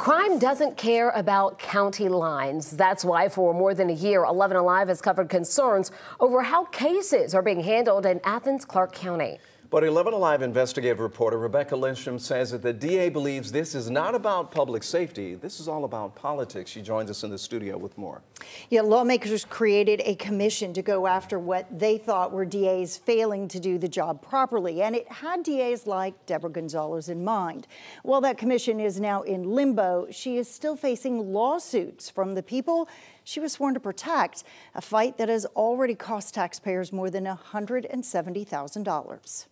Crime doesn't care about county lines. That's why for more than a year, 11 Alive has covered concerns over how cases are being handled in Athens Clarke County. But 11 Alive investigative reporter Rebecca Lindstrom says that the DA believes this is not about public safety. This is all about politics. She joins us in the studio with more. Yeah, lawmakers created a commission to go after what they thought were DAs failing to do the job properly. And it had DAs like Deborah Gonzalez in mind. While that commission is now in limbo, she is still facing lawsuits from the people she was sworn to protect, a fight that has already cost taxpayers more than $170,000.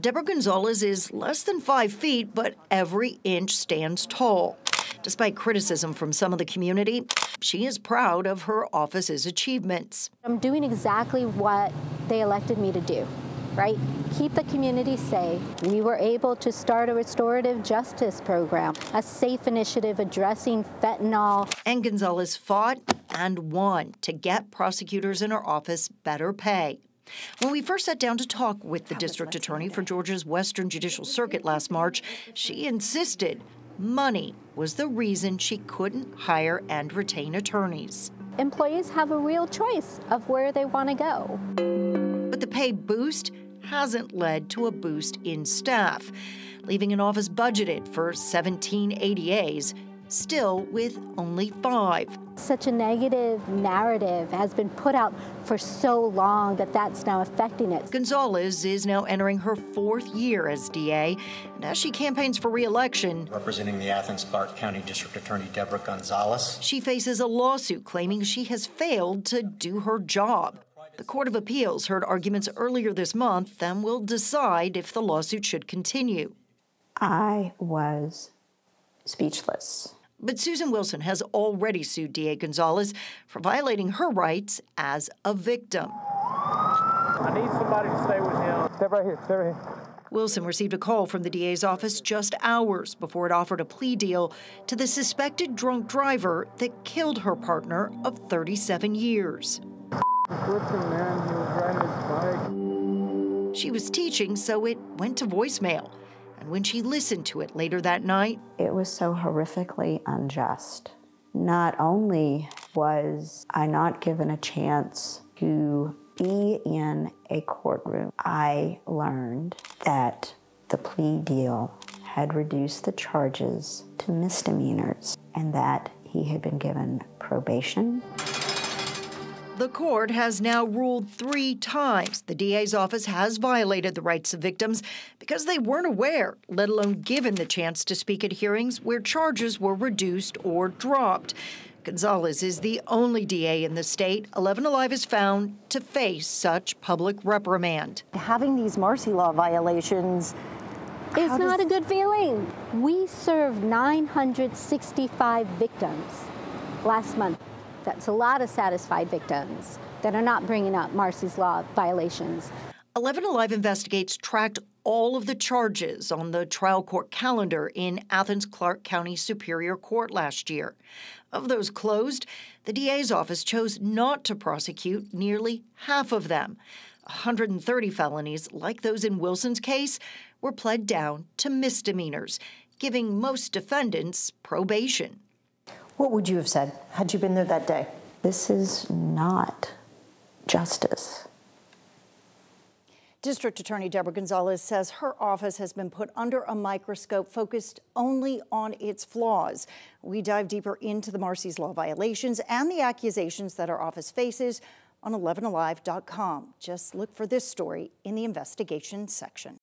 Deborah Gonzalez is less than five feet, but every inch stands tall. Despite criticism from some of the community, she is proud of her office's achievements. I'm doing exactly what they elected me to do, right? Keep the community safe. We were able to start a restorative justice program, a safe initiative addressing fentanyl. And Gonzalez fought and won to get prosecutors in her office better pay. When we first sat down to talk with the district attorney for Georgia's Western Judicial Circuit last March, she insisted money was the reason she couldn't hire and retain attorneys. Employees have a real choice of where they want to go. But the pay boost hasn't led to a boost in staff, leaving an office budgeted for 17 ADAs still with only five. Such a negative narrative has been put out for so long that that's now affecting it. Gonzalez is now entering her fourth year as DA, and as she campaigns for reelection, representing the Athens Clarke County District Attorney Deborah Gonzalez, she faces a lawsuit claiming she has failed to do her job. The Court of Appeals heard arguments earlier this month and will decide if the lawsuit should continue. I was speechless. But Susan Wilson has already sued DA Gonzalez for violating her rights as a victim. I need somebody to stay with him. Step right here, step right here. Wilson received a call from the DA's office just hours before it offered a plea deal to the suspected drunk driver that killed her partner of 37 years. man. He was riding his bike. She was teaching, so it went to voicemail. And when she listened to it later that night, it was so horrifically unjust. Not only was I not given a chance to be in a courtroom, I learned that the plea deal had reduced the charges to misdemeanors and that he had been given probation. The court has now ruled three times the DA's office has violated the rights of victims because they weren't aware, let alone given the chance to speak at hearings where charges were reduced or dropped. Gonzalez is the only DA in the state 11 Alive is found to face such public reprimand. Having these Marsy Law violations it's not a good feeling. We served 965 victims last month. That's a lot of satisfied victims that are not bringing up Marsy's Law violations. 11 Alive Investigates tracked all of the charges on the trial court calendar in Athens Clarke County Superior Court last year. Of those closed, the DA's office chose not to prosecute nearly half of them. 130 felonies, like those in Wilson's case, were pled down to misdemeanors, giving most defendants probation. What would you have said had you been there that day? This is not justice. District Attorney Deborah Gonzalez says her office has been put under a microscope focused only on its flaws. We dive deeper into the Marsy's Law violations and the accusations that our office faces on 11alive.com. Just look for this story in the investigation section.